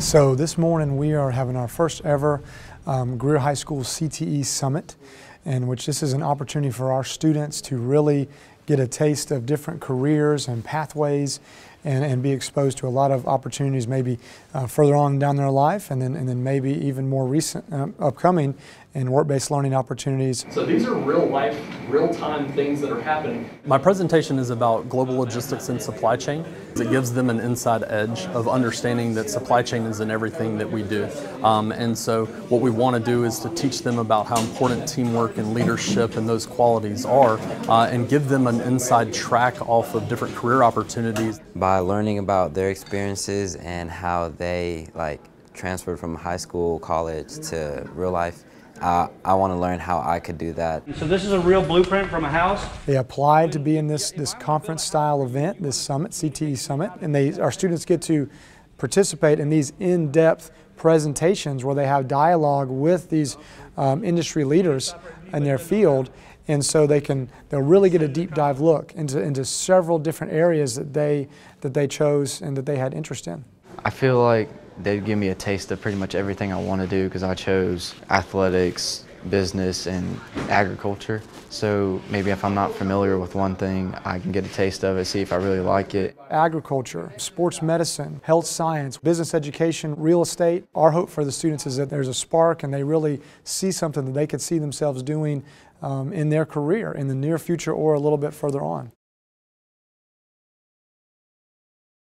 So this morning we are having our first ever um, Greer High School CTE Summit, in which this is an opportunity for our students to really get a taste of different careers and pathways and, and be exposed to a lot of opportunities maybe uh, further on down their life and then, and then maybe even more recent uh, upcoming and work-based learning opportunities. So these are real life, real time things that are happening. My presentation is about global logistics and supply chain. It gives them an inside edge of understanding that supply chain is in everything that we do. Um, and so what we want to do is to teach them about how important teamwork and leadership and those qualities are uh, and give them an inside track off of different career opportunities. By learning about their experiences and how they like transferred from high school, college to real life, uh, I want to learn how I could do that. So this is a real blueprint from a house? They applied to be in this, this conference style event, this summit, CTE Summit, and they, our students get to participate in these in-depth presentations where they have dialogue with these um, industry leaders in their field and so they can they'll really get a deep dive look into, into several different areas that they that they chose and that they had interest in. I feel like they'd give me a taste of pretty much everything I want to do because I chose athletics, business, and agriculture. So maybe if I'm not familiar with one thing, I can get a taste of it, see if I really like it. Agriculture, sports medicine, health science, business education, real estate. Our hope for the students is that there's a spark and they really see something that they could see themselves doing um, in their career in the near future or a little bit further on.